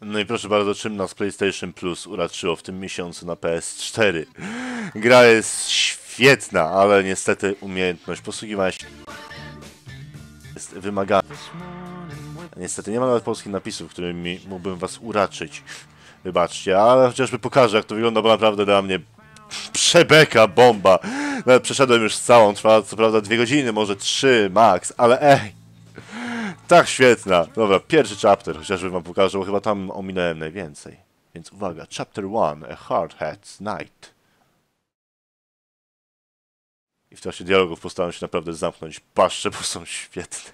No i proszę bardzo, czym nas PlayStation Plus uraczyło w tym miesiącu na PS4? Gra jest świetna, ale niestety umiejętność posługiwania się jest wymagana. Niestety nie ma nawet polskich napisów, którymi mógłbym was uraczyć. Wybaczcie, ale chociażby pokażę, jak to wygląda, bo naprawdę dla mnie przebeka bomba. Nawet przeszedłem już całą, trwa co prawda dwie godziny, może trzy max, ale ej, tak świetna. Dobra, pierwszy chapter, chociażby wam pokażę, bo chyba tam ominąłem najwięcej. Więc uwaga, chapter 1, A Hard Hat's Night. I w czasie dialogów postaram się naprawdę zamknąć paszcze, bo są świetne.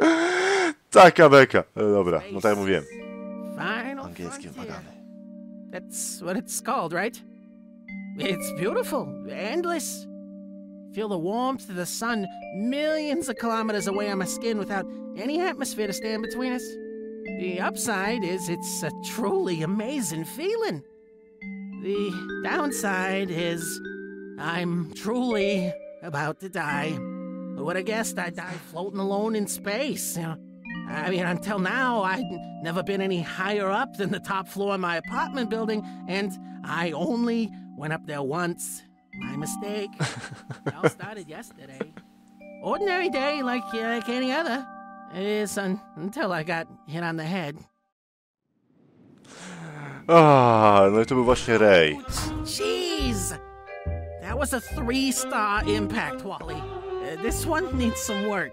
Taka beka. E, Dobra, no tak jak mówiłem. Angielski wymagany. That's what it's called, right? It's beautiful, endless. Feel the warmth of the sun millions of kilometers away on my skin without any atmosphere to stand between us. The upside is it's a truly amazing feeling. The downside is I'm truly about to die. Who would have guessed I'd die floating alone in space? You know, I mean, until now, I'd never been any higher up than the top floor of my apartment building, and I only went up there once. My mistake. it all started yesterday. Ordinary day like, uh, like any other. Is un- until I got hit on the head. Ah, no i to był właśnie Ray. Jeez! That was a three star impact, Wally. Uh, this one needs some work.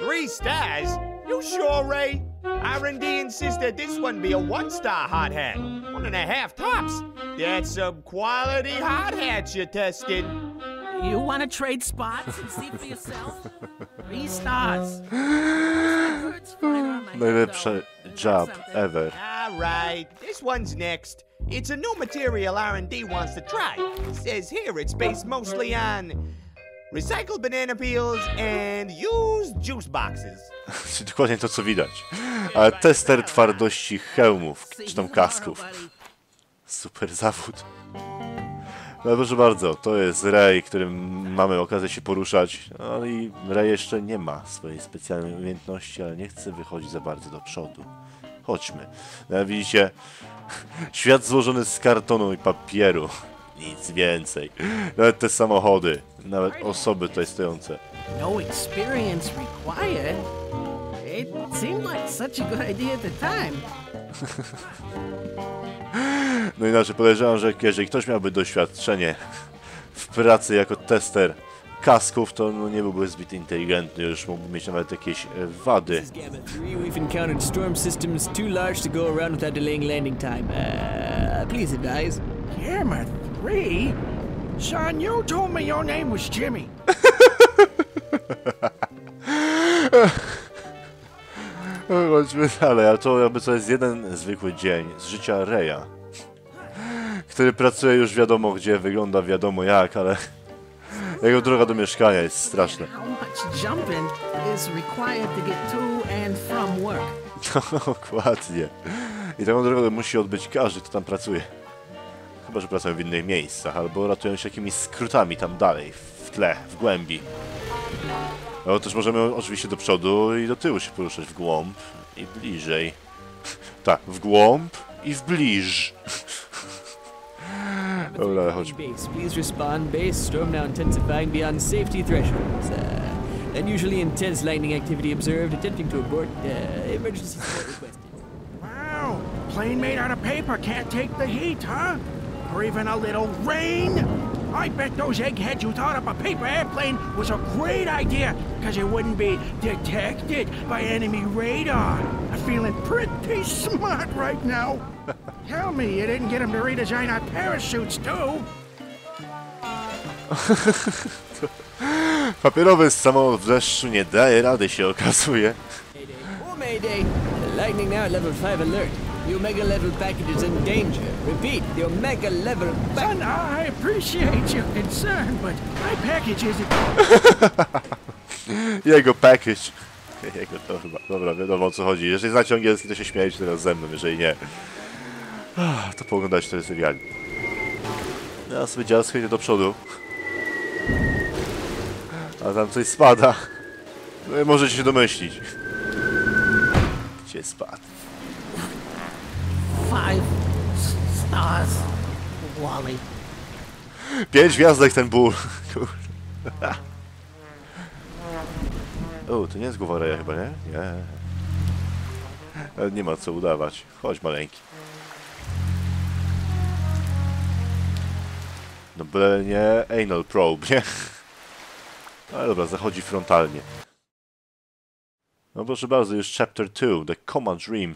Three stars? You sure, Ray? R&D insisted this one be a one-star hot hat. One and a half tops. That's some quality hot hats you're testing. You want to trade spots and see for yourself? Three stars. Najlepszy job ever. All right, this one's next. It's a new material R&D wants to try. says here it's based mostly on recycled banana peels and used juice boxes. Dokładnie to, co widać. Ale tester twardości hełmów, czy tam kasków. Super zawód. No proszę bardzo, to jest Ray, którym mamy okazję się poruszać. No i Ray jeszcze nie ma swojej specjalnej umiejętności, ale nie chce wychodzić za bardzo do przodu. Chodźmy. No, jak widzicie, świat złożony z kartonu i papieru. Nic więcej. Nawet te samochody, nawet osoby tutaj stojące. No experience required. It seemed like such a good idea at the time. No inaczej podejrzewam, że jeżeli ktoś miałby doświadczenie w pracy jako tester kasków, to no nie byłby zbyt inteligentny, już mógłby mieć nawet jakieś e, wady. This is Gamma 3. We've encountered storm systems too large to go around without delaying landing time. Uh. Gamma 3? Son, you told me your name was Jimmy. Chodźmy dalej, ale to jakby to jest jeden zwykły dzień z życia Reya, który pracuje już wiadomo gdzie, wygląda wiadomo jak, ale jego droga do mieszkania jest straszna. Work? Dokładnie. I taką drogę musi odbyć każdy, kto tam pracuje. Chyba, że pracują w innych miejscach, albo ratują się jakimiś skrótami tam dalej, w tle, w głębi. No też możemy oczywiście do przodu i do tyłu się poruszać w głąb i bliżej. Tak, w głąb i w bliż. Dobra, chodźmy. Base, please respond. Base, storm now intensifying beyond safety thresholds. Uh, unusually intense lightning activity observed. Attempting to abort. Uh, emergency support requested. Wow, plane made out of paper can't take the heat, huh? Or even a little rain? I bet those eggheads who thought up a paper airplane was a great idea, because it wouldn't be detected by enemy radar. I'm feeling pretty smart right now. Tell me you didn't get them to redesign our parachutes, too. Papierowy samolot w deszczu nie daje rady się okazuje. Mayday. Oh, Mayday. The lightning now at level 5 alert. The Omega level package is in danger. Repeat, the Omega level package. Son, I appreciate your concern, but my package isn't... Jego package. Jego to chyba. Dobra, wiadomo o co chodzi. Jeżeli znacie angielski, to się śmiejecie teraz ze mną, jeżeli nie. To pooglądać ten serial. Ja sobie dziarsko idę do przodu. A tam coś spada. No i możecie się domyślić. Gdzie spadł? Five stars, Wally. Pięć gwiazdek ten ból. O, to nie jest głowa Reja chyba, nie? Nie. Nie ma co udawać. Chodź, maleńki. No byle nie anal probe, nie? Ale dobra, zachodzi frontalnie. No proszę bardzo, już chapter 2, The Coma Dream.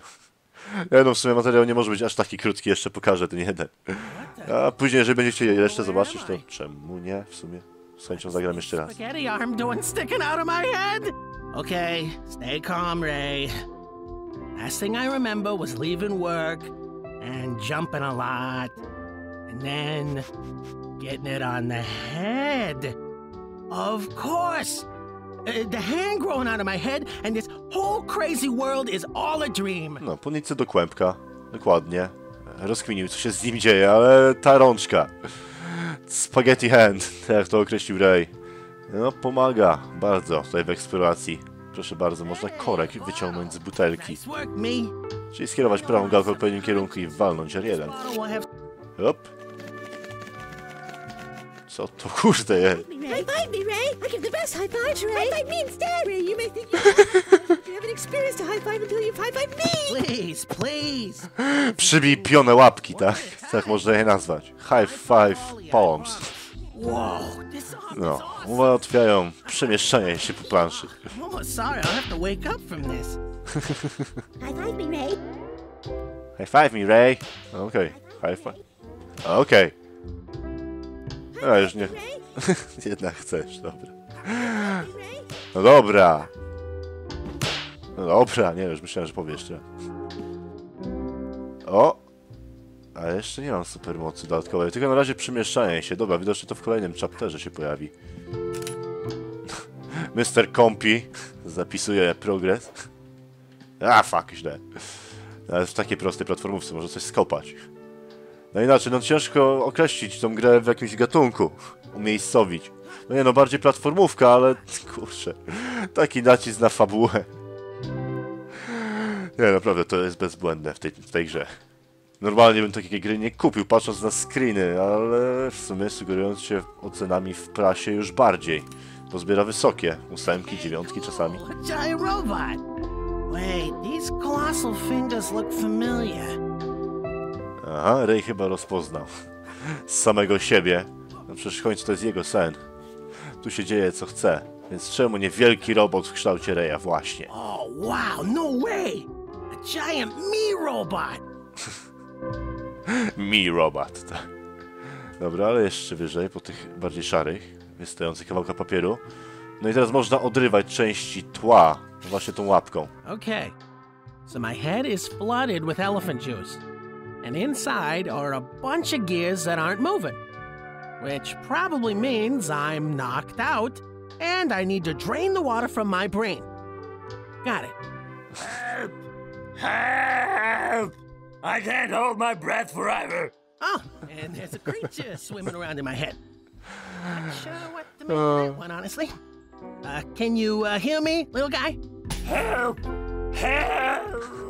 Nie no, w sumie materiał nie może być aż taki krótki, jeszcze pokażę ten jeden. A później, jeżeli będziecie chcieli jeszcze zobaczyć, to czemu nie? W sumie z chęcią zagram jeszcze raz. Okay, stay calm, Ray. Last thing I remember was leaving work and jumping a lot, and then getting it on the head. Of course. Uh, the hand growing out of my head, and this whole crazy world is all a dream. No, ponicy do kłębka. Dokładnie. Rozkminił, co się z nim dzieje, ale ta rączka. Spaghetti hand, tak jak to określił Ray. No, pomaga bardzo tutaj w eksploracji. Proszę bardzo, można korek wyciągnąć z butelki. Czyli skierować prawą gałkę w odpowiednim kierunku i walnąć R1. Hop. Co to kurde jest? High five me, Ray! I give the best high fives, Ray! High five me instead, Ray! You may think you, you haven't experienced a high five until you've high five me! Please, please. Przybij pione łapki, tak? Tak można je nazwać. High five palms. Arm No, is awesome. ułatwiają przemieszczanie się po planszy. I'm almost sorry I'll have to wake up from this. High five me, Ray! High five me, Ray. Okej, high five. Okej. A już nie. Jednak chcesz, dobra. No dobra. No dobra, nie już myślałem, że powiesz jeszcze. O! Ale jeszcze nie mam supermocy dodatkowej, tylko na razie przemieszczanie się. Dobra, widocznie to w kolejnym chapterze się pojawi. Mr. Compi zapisuje progres. A, fuck, źle. Ale w takiej prostej platformówce może coś skopać. No inaczej, no ciężko określić tą grę w jakimś gatunku, umiejscowić. No nie no, bardziej platformówka, ale kurczę, taki nacisk na fabułę. Nie, naprawdę, to jest bezbłędne w tej, w tej grze. Normalnie bym takiej gry nie kupił, patrząc na screeny, ale w sumie sugerując się ocenami w prasie już bardziej. Bo zbiera wysokie, ósemki, dziewiątki czasami. Wait, these colossal fingers look familiar. Aha, Ray chyba rozpoznał. Z samego siebie. No przecież w końcu to jest jego sen. Tu się dzieje co chce. Więc czemu nie wielki robot w kształcie Raya właśnie? Oh, wow, no way! A giant me robot! Mi robot, tak. Dobra, ale jeszcze wyżej, po tych bardziej szarych, wystających kawałka papieru. No i teraz można odrywać części tła, właśnie tą łapką. Okay, so my head is flooded with elephant juice. And inside are a bunch of gears that aren't moving. Which probably means I'm knocked out and I need to drain the water from my brain. Got it. Help! Help! I can't hold my breath forever. Oh, and there's a creature swimming around in my head. Not sure what to make of that one, honestly. Uh, can you uh, hear me, little guy? Help! Help!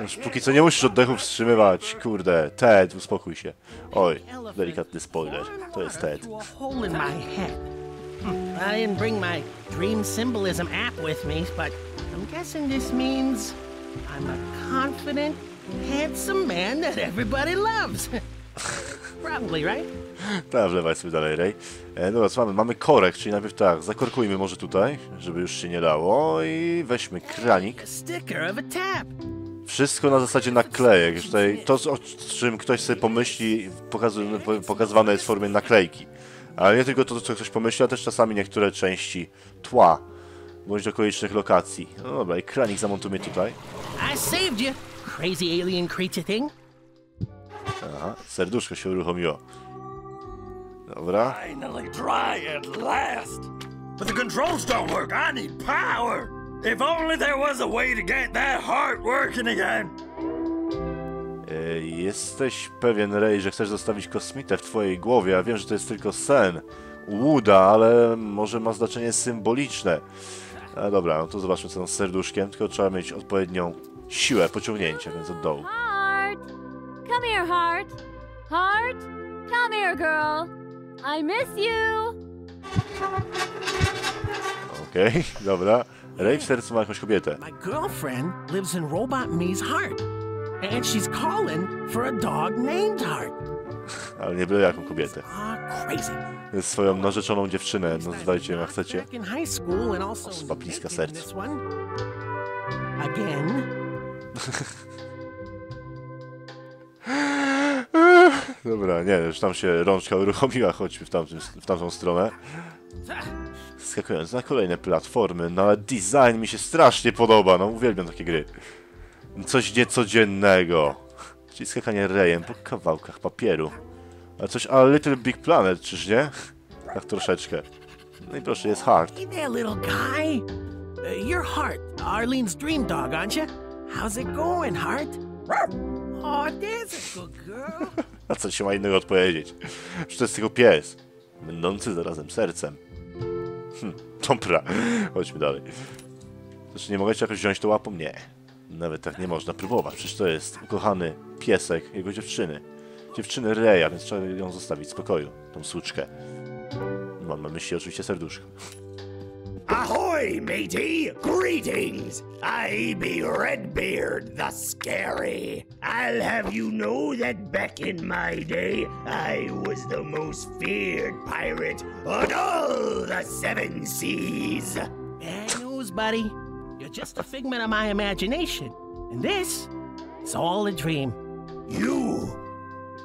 Już póki co nie musisz oddechu wstrzymywać, kurde. Ted, uspokój się. Oj, delikatny spoiler. To jest Ted. Hmm, I didn't bring my dream symbolism app with me, but I'm guessing this means I'm a confident, handsome man that everybody loves. Probably, right? Tak, wlewaj sobie dalej, Ray. E, dobra, co mamy? Mamy korek, czyli najpierw tak, zakorkujmy może tutaj, żeby już się nie dało i weźmy kranik. Sticker of a tap. Wszystko na zasadzie naklejek. Tutaj to, o czym ktoś sobie pomyśli, pokazywane jest w formie naklejki. Ale nie tylko to, co ktoś pomyśli, ale też czasami niektóre części tła, bądź okolicznych lokacji. No dobra, i kranik zamontujmy tutaj. I saved you, crazy alien creature thing. Aha, serduszko się uruchomiło. Dobra. Finally dry at last! But the controls don't work. I need power! If only there was a way to get that heart working again! E, jesteś pewien, Ray, że chcesz zostawić kosmitę w twojej głowie. Ja wiem, że to jest tylko sen. Łuda, ale może ma znaczenie symboliczne. A dobra, no to zobaczmy co tam z serduszkiem. Tylko trzeba mieć odpowiednią siłę pociągnięcia, więc od dołu. Heart! Come here, Heart! Heart! Come here, girl! I miss you! Okej, dobra. Sercu ma jakąś kobietę. My girlfriend lives in Robot Me's heart. And she's calling for a dog named Heart. Ale nie byle jaką kobietę. Ah, crazy. Swoją narzeczoną dziewczynę, nazywajcie ją jak chcecie. Osoba bliska sercu. Again. Dobra, nie, już tam się rączka uruchomiła, chodźmy w, tamtym, w tamtą stronę. Skakując na kolejne platformy, no ale design mi się strasznie podoba, no uwielbiam takie gry. Coś niecodziennego. Czyli skakanie rejem po kawałkach papieru. Ale coś a Little Big Planet, czyż nie? Tak troszeczkę. No i proszę, jest hard. Hey there, little guy. Uh, you're Arlene's dream dog, aren't you? How's it going? Oh, there's a good girl. A co się ma innego odpowiedzieć? Że to jest tylko pies. Będący zarazem sercem. Hm, dobra, chodźmy dalej. Znaczy, nie mogę cię jakoś wziąć to łapą? Nie. Nawet tak nie można próbować. Przecież to jest ukochany piesek jego dziewczyny. Dziewczyny Reja, więc trzeba ją zostawić w spokoju. Tą suczkę. Mam na myśli oczywiście serduszko. Ahoy, matey! Greetings! I be Redbeard the Scary. I'll have you know that back in my day, I was the most feared pirate on all the seven seas. Bad news, buddy. You're just a figment of my imagination. And this is all a dream. You?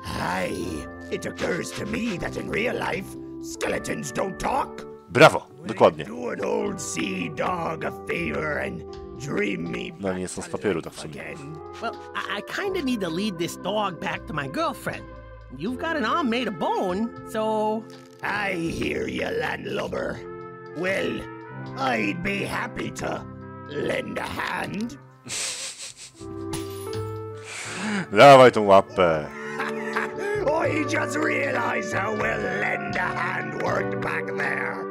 Aye. It occurs to me that in real life, skeletons don't talk. Brawo! Dokładnie. Do an old sea dog a favor and dream me No nie są z papieru tak w sumie. Well, I, I kind of need to lead this dog back to my girlfriend. You've got an arm made of bone, so I hear you, landlubber. Well, I'd be happy to lend a hand. Dawaj tą łapę! I just realized how well lend a hand worked back there.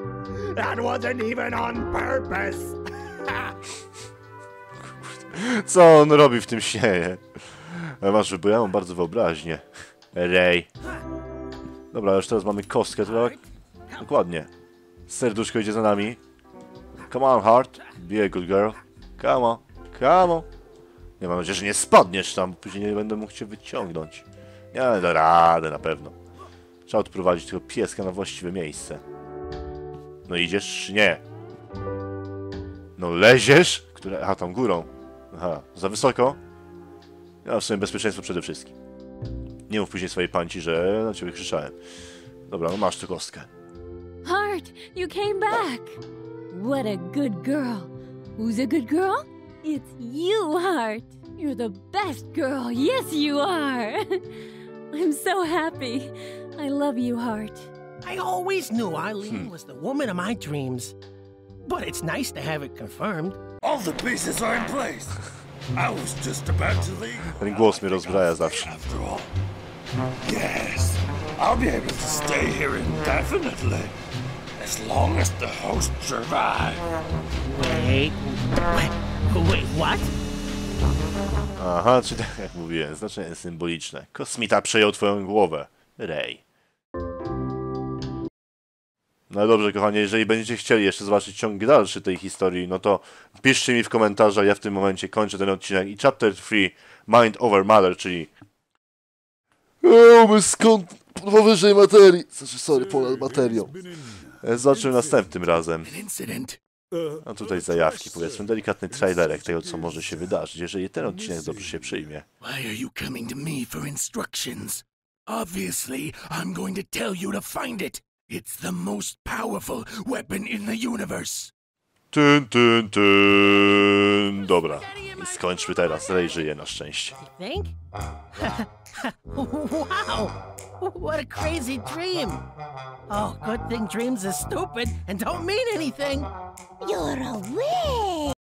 That wasn't even on purpose. Co on robi w tym śnie? Masz wybujałą bardzo wyobraźnię. Rej. Dobra, już teraz mamy kostkę, to tak? Dokładnie. Serduszko idzie za nami. Come on, heart. Be a good girl. Come on. Come on. Nie mam nadzieję, że nie spadniesz tam, później nie będę mógł cię wyciągnąć. Nie, da radę na pewno. Trzeba odprowadzić tego pieska na właściwe miejsce. No idziesz nie? No leziesz? Które... Aha, tam górą. Aha, za wysoko? Ja w sumie bezpieczeństwo przede wszystkim. Nie mów później swojej panci, że na ciebie krzyczałem. Dobra, no masz tu kostkę. Heart, you came back! What a good girl. Who's a good girl? It's you, Heart. You're the best girl. Yes, you are. I'm so happy. I love you, Heart. I always knew Eileen hmm. was the woman of my dreams. But it's nice to have it confirmed. All the pieces are in place. I was just about to leave. Ten głos mnie rozbraja zawsze. After all. Yes, I'll be able to stay here indefinitely. As long as the host survive. Wait. Wait, wait what? Aha, czy tak jak mówiłem, znaczenie symboliczne. Kosmita przejął twoją głowę. Rej. No dobrze, kochani, jeżeli będziecie chcieli jeszcze zobaczyć ciąg dalszy tej historii, no to piszcie mi w komentarzach, ja w tym momencie kończę ten odcinek i chapter 3 Mind Over Matter, czyli Eee, skąd powyżej materii, znaczy sorry, ponad materią. E, Zobaczymy następnym razem. A tutaj zajawki, powiedzmy, delikatny trailerek tego, co może się wydarzyć, jeżeli ten odcinek dobrze się przyjmie. Why are you coming to me for instructions? Obviously, I'm going to tell you to find it. It's the most powerful weapon in the universe. Tyn, tyn, tyn. Dobra, i skończmy teraz. Ray żyje na szczęście. Think? wow! What a crazy dream! Oh, good thing dreams are stupid and don't mean anything. You're awake.